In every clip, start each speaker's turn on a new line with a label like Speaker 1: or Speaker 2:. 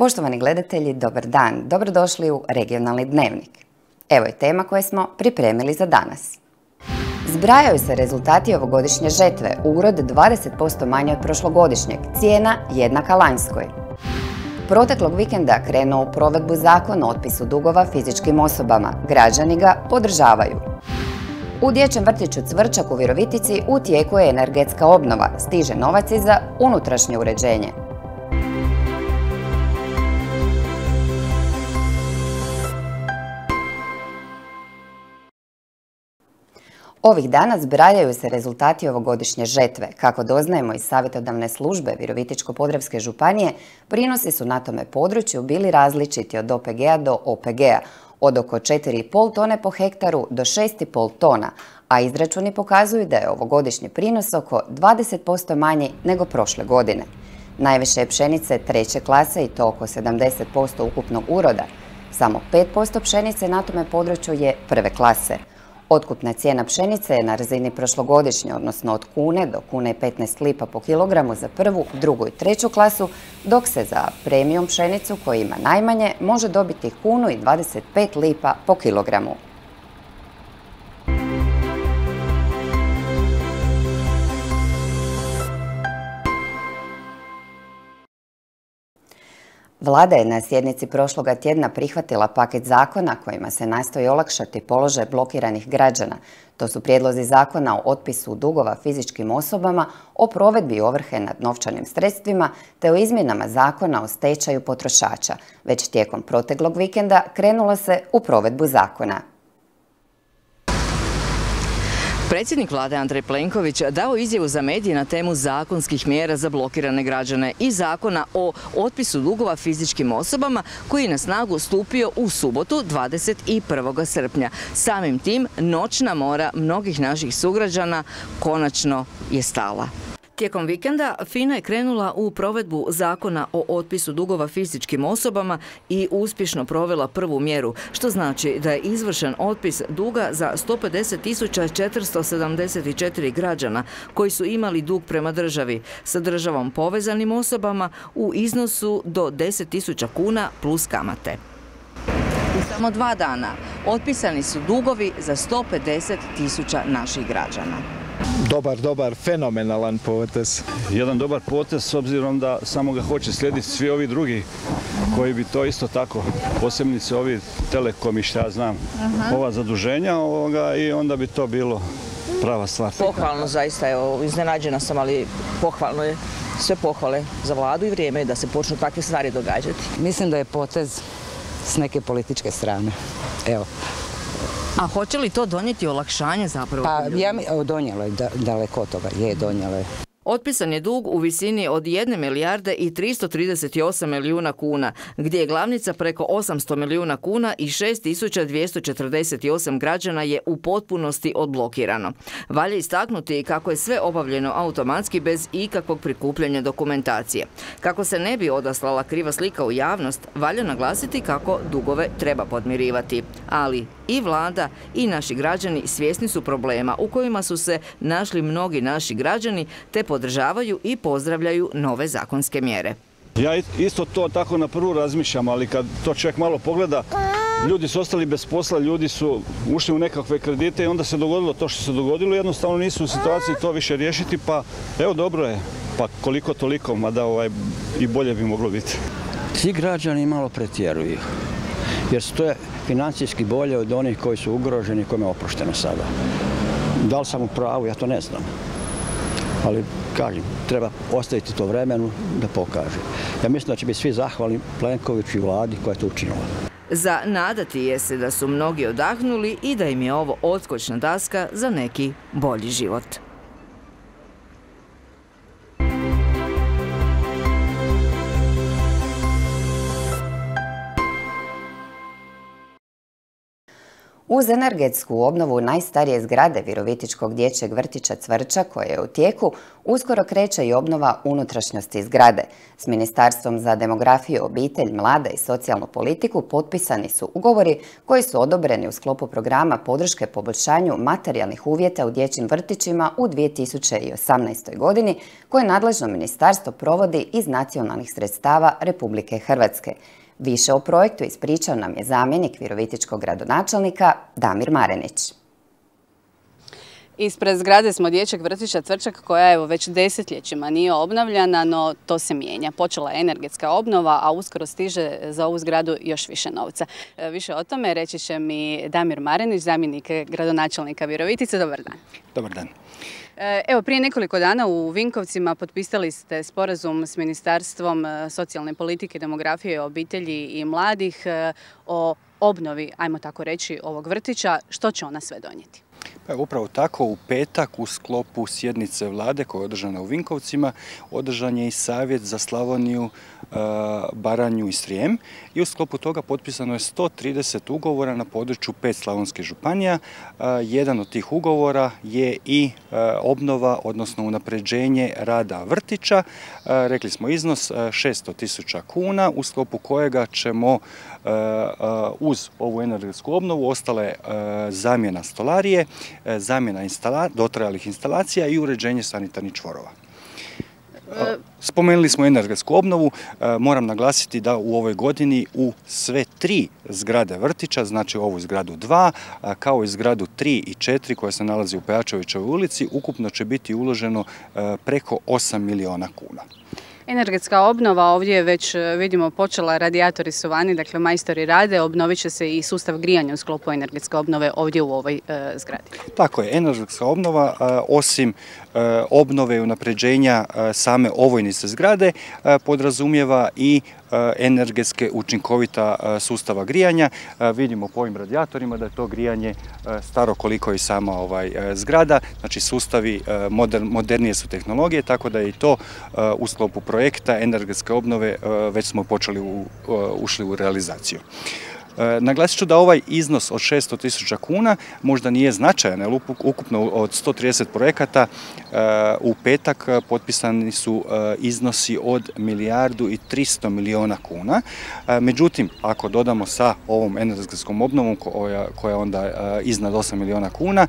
Speaker 1: Poštovani gledatelji, dobar dan. Dobrodošli u Regionalni dnevnik. Evo je tema koje smo pripremili za danas. Zbrajaju se rezultati ovogodišnje žetve, urod 20% manje od prošlogodišnjeg, cijena jednaka lanjskoj. Proteklog vikenda krenuo u provedbu zakona o otpisu dugova fizičkim osobama. Građani ga podržavaju. U dječjem vrtiću Cvrčak u Virovitici u tijeku je energetska obnova. Stiže novac za unutrašnje uređenje. Ovih dana zbrajaju se rezultati ovogodišnje žetve. Kako doznajemo iz savjetodavne službe Virovitičko-Podravske županije, prinosi su na tome području bili različiti od OPG-a do OPG-a, od oko 4,5 tone po hektaru do 6,5 tona, a izračuni pokazuju da je ovogodišnji prinos oko 20% manji nego prošle godine. Najviše je pšenice treće klase i to oko 70% ukupnog uroda. Samo 5% pšenice na tome području je prve klase. Otkupna cijena pšenice je na razini prošlogodišnje, odnosno od kune do kune i 15 lipa po kilogramu za prvu, drugu i treću klasu, dok se za premium pšenicu koji ima najmanje može dobiti kunu i 25 lipa po kilogramu. Vlada je na sjednici prošloga tjedna prihvatila paket zakona kojima se nastoji olakšati položaj blokiranih građana. To su prijedlozi zakona o otpisu dugova fizičkim osobama, o provedbi ovrhe nad novčanim sredstvima te o izmjenama zakona o stečaju potrošača. Već tijekom proteklog vikenda krenulo se u provedbu zakona.
Speaker 2: Predsjednik vlade Andrej Plenković dao izjavu za medije na temu zakonskih mjera za blokirane građane i zakona o otpisu dugova fizičkim osobama koji je na snagu stupio u subotu 21. srpnja. Samim tim noćna mora mnogih naših sugrađana konačno je stala. Tijekom vikenda FINA je krenula u provedbu zakona o otpisu dugova fizičkim osobama i uspješno provela prvu mjeru, što znači da je izvršen otpis duga za 150.474 građana koji su imali dug prema državi sa državom povezanim osobama u iznosu do 10.000 kuna plus kamate. U samo dva dana otpisani su dugovi za 150.000 naših građana
Speaker 3: dobar, dobar, fenomenalan potez.
Speaker 4: Jedan dobar potez s obzirom da samo ga hoće slijediti svi ovi drugi koji bi to isto tako, posebnice ovi telekomi šta ja znam, ova zaduženja ovoga, i onda bi to bilo prava stvar.
Speaker 2: Pohvalno zaista, evo, iznenađena sam, ali pohvalno je sve pohvale za vladu i vrijeme je da se počnu takve stvari događati.
Speaker 5: Mislim da je potez s neke političke strane. Evo,
Speaker 2: a hoće li to donijeti olakšanje zapravo?
Speaker 5: Pa ja mi, donijelo je daleko od toga, je donijelo je.
Speaker 2: Otpisan je dug u visini od 1 milijarde i 338 milijuna kuna, gdje je glavnica preko 800 milijuna kuna i 6248 građana je u potpunosti odblokirano. Valje istaknuti kako je sve obavljeno automatski bez ikakvog prikupljanja dokumentacije. Kako se ne bi odaslala kriva slika u javnost, valja naglasiti kako dugove treba podmirivati. Ali i vlada i naši građani svjesni su problema u kojima su se našli mnogi naši građani te podržavaju i pozdravljaju nove zakonske mjere.
Speaker 4: Ja isto to tako na prvu razmišljam, ali kad to čovjek malo pogleda, ljudi su ostali bez posla, ljudi su ušli u nekakve kredite i onda se dogodilo to što se dogodilo, jednostavno nisu u situaciji to više riješiti, pa evo dobro je, pa koliko toliko, mada ovaj, i bolje bi moglo biti.
Speaker 6: Svi građani malo pretjeruju, jer to je financijski bolje od onih koji su ugroženi, kojima je oprošteno sada. Da li sam u pravu, ja to ne znam. Ali, kažem, treba ostaviti to vremenu da pokaže. Ja mislim da će biti svi zahvalni Plenkoviću i vladi koja je to učinila.
Speaker 2: Za nadati je se da su mnogi odahnuli i da im je ovo odskočna daska za neki bolji život.
Speaker 1: Uz energetsku obnovu najstarije zgrade Virovitičkog dječjeg vrtića Cvrča koje je u tijeku, uskoro kreće i obnova unutrašnjosti zgrade. S Ministarstvom za demografiju, obitelj, mlade i socijalnu politiku potpisani su ugovori koji su odobreni u sklopu programa podrške poboljšanju materijalnih uvjeta u dječjim vrtićima u 2018. godini koje nadležno ministarstvo provodi iz nacionalnih sredstava Republike Hrvatske. Više o projektu ispričao nam je zamjenik Virovitičkog gradonačelnika Damir Marenić.
Speaker 7: Ispred zgrade smo dječjeg vrtića Cvrčak koja evo već desetljećima nije obnavljana, no to se mijenja. Počela je energetska obnova, a uskoro stiže za ovu zgradu još više novca. E, više o tome reći će mi Damir Marenić, zamjenik gradonačelnika Virovitice. Dobar dan.
Speaker 8: Dobar dan.
Speaker 7: E, evo, prije nekoliko dana u Vinkovcima potpisali ste sporazum s Ministarstvom e, socijalne politike, demografije, obitelji i mladih o obnovi, ajmo tako reći, ovog vrtića. Što će ona sve donijeti?
Speaker 8: Upravo tako, u petak u sklopu sjednice vlade koja je održana u Vinkovcima, održan je i savjet za Slavoniju, Baranju i Srijem i u sklopu toga potpisano je 130 ugovora na području pet slavonskih županija. E, jedan od tih ugovora je i e, obnova, odnosno unapređenje rada vrtića. Rekli smo iznos 600 tisuća kuna u sklopu kojega ćemo uz ovu energetsku obnovu ostale zamjena stolarije zamjena dotrajalih instalacija i uređenje sanitarnih čvorova. E, spomenuli smo energetsku obnovu, e, moram naglasiti da u ovoj godini u sve tri zgrade vrtića, znači ovu zgradu 2, kao i zgradu 3 i 4 koja se nalazi u Pejačevićevoj ulici, ukupno će biti uloženo preko 8 miliona kuna.
Speaker 7: Energetska obnova ovdje je već e, vidimo počela, radijatori su vani, dakle majstori rade, obnovit će se i sustav grijanja u sklopu energetske obnove ovdje u ovoj e, zgradi.
Speaker 8: Tako je, energetska obnova osim e, obnove i unapređenja same ovojnice zgrade podrazumijeva i energetske učinkovita sustava grijanja. Vidimo po ovim radijatorima da je to grijanje staro koliko i sama ovaj zgrada, znači sustavi modernije su tehnologije, tako da je i to u sklopu projekta energetske obnove već smo počeli ušli u realizaciju. E, naglasit ću da ovaj iznos od 600 tisuća kuna možda nije značajan, jer ukupno od 130 projekata e, u petak potpisani su e, iznosi od milijardu i 300 milijuna kuna. Međutim, ako dodamo sa ovom energetskom obnovom koja, koja onda iznad 8 milijuna kuna,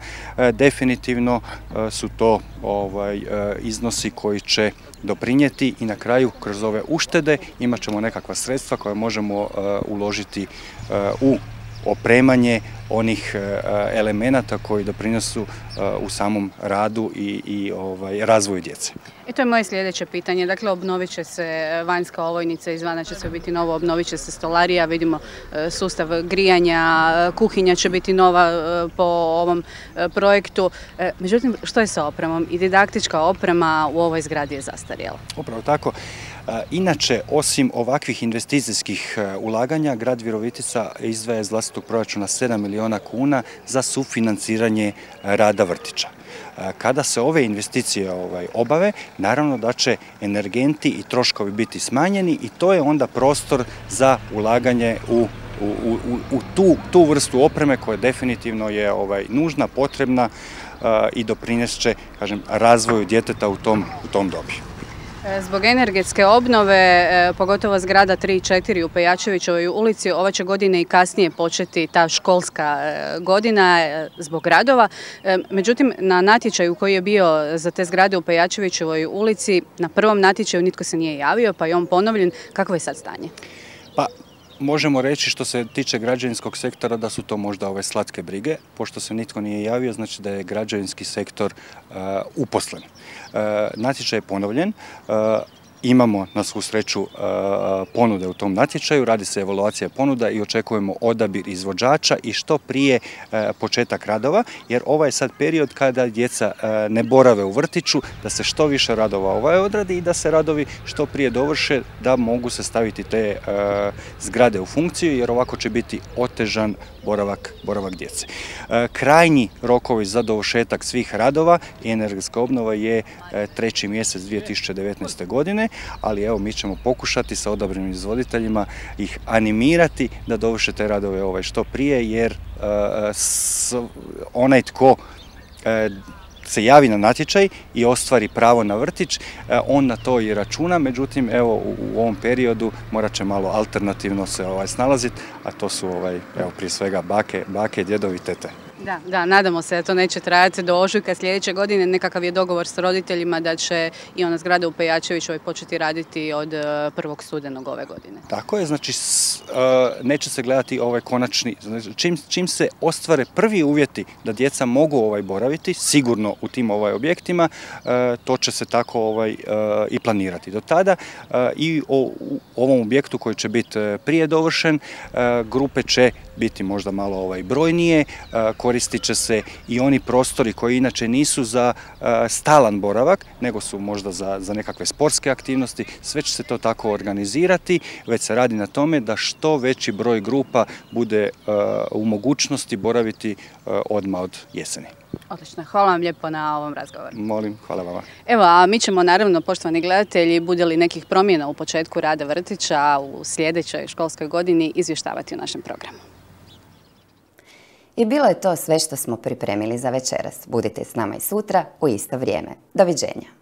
Speaker 8: definitivno su to ovaj, iznosi koji će doprinijeti i na kraju kroz ove uštede imat ćemo nekakva sredstva koja možemo uložiti u opremanje onih e, elemenata koji doprinosu e, u samom radu i, i ovaj, razvoju djece.
Speaker 7: I to je moje sljedeće pitanje. Dakle, obnovit će se vanjska ovojnica, izvana će se biti novo, obnovit će se stolarija, vidimo e, sustav grijanja, kuhinja će biti nova po ovom projektu. Međutim, što je sa opremom? I didaktička oprema u ovoj zgradi je zastarjela.
Speaker 8: Upravo tako. Inače, osim ovakvih investicijskih ulaganja, grad Virovitica izdvaja iz vlastitog proračuna 7 milijuna kuna za sufinanciranje rada vrtića. Kada se ove investicije ovaj, obave, naravno da će energenti i troškovi biti smanjeni i to je onda prostor za ulaganje u u, tu, tu vrstu opreme koja definitivno je ovaj, nužna, potrebna i doprinesće kažem, razvoju djeteta u tom, u tom dobi.
Speaker 7: E, zbog energetske obnove, e, pogotovo zgrada 3 i 4 u Pejačevićovoj ulici, ova će godine i kasnije početi ta školska e, godina zbog radova. Međutim, na natječaju koji je bio za te zgrade u Pejačevićevoj ulici, na prvom natječaju nitko se nije javio, pa je on ponovljen. Kakvo je sad stanje?
Speaker 8: Pa, možemo reći što se tiče građevinskog sektora da su to možda ove slatke brige, pošto se nitko nije javio, znači da je građevinski sektor uposlen. natječaj je ponovljen, Imamo na svu sreću ponude u tom natječaju, radi se evaluacija ponuda i očekujemo odabir izvođača i što prije početak radova, jer ovaj je sad period kada djeca ne borave u vrtiću, da se što više radova ovaj odradi i da se radovi što prije dovrše, da mogu se staviti te zgrade u funkciju, jer ovako će biti otežan boravak, boravak djece. Krajnji rokovi za dovršetak svih radova i energetska obnova je treći mjesec 2019. godine ali evo mi ćemo pokušati sa odabranim izvoditeljima ih animirati da dovrše te radove ovaj što prije jer onaj tko se javi na natječaj i ostvari pravo na vrtić, e, on na to i računa, međutim evo u ovom periodu morat će malo alternativno se ovaj snalaziti, a to su ovaj, evo prije svega bake, bake, djedovi, tete.
Speaker 7: Da, da, nadamo se da to neće trajati do ožujka sljedeće godine. Nekakav je dogovor s roditeljima da će i ona zgrada u Pejačevićovoj početi raditi od e, prvog studenog ove godine.
Speaker 8: Tako je, znači e, neće se gledati ovaj konačni, znači, čim, čim se ostvare prvi uvjeti da djeca mogu ovaj boraviti, sigurno u tim ovaj objektima, e, to će se tako ovaj i planirati. Do tada i u ovom objektu koji će biti prije dovršen, grupe će biti možda malo ovaj brojnije, koristit će se i oni prostori koji inače nisu za stalan boravak, nego su možda za, za nekakve sportske aktivnosti, sve će se to tako organizirati, već se radi na tome da što veći broj grupa bude u mogućnosti boraviti odmah od jeseni.
Speaker 7: Odlično, hvala vam lijepo na ovom razgovoru.
Speaker 8: Molim, hvala vama.
Speaker 7: Evo, a mi ćemo naravno, poštovani gledatelji, bude li nekih promjena u početku rada vrtića u sljedećoj školskoj godini, izvještavati u našem programu.
Speaker 1: I bilo je to sve što smo pripremili za večeras. Budite s nama i sutra u isto vrijeme. Doviđenja.